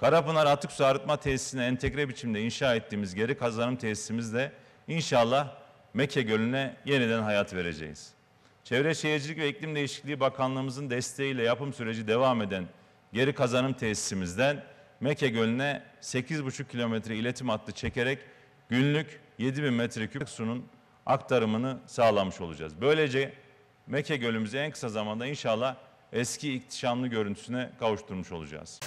Karapınar Atık Su Arıtma Tesisine entegre biçimde inşa ettiğimiz geri kazanım tesisimizde inşallah Mekke Gölü'ne yeniden hayat vereceğiz. Çevre Şehircilik ve İklim Değişikliği Bakanlığımızın desteğiyle yapım süreci devam eden geri kazanım tesisimizden Mekke Gölü'ne 8,5 kilometre iletim hattı çekerek günlük 7000 metreküp sunun aktarımını sağlamış olacağız. Böylece Mekke Gölümüzü en kısa zamanda inşallah eski ihtişamlı görüntüsüne kavuşturmuş olacağız.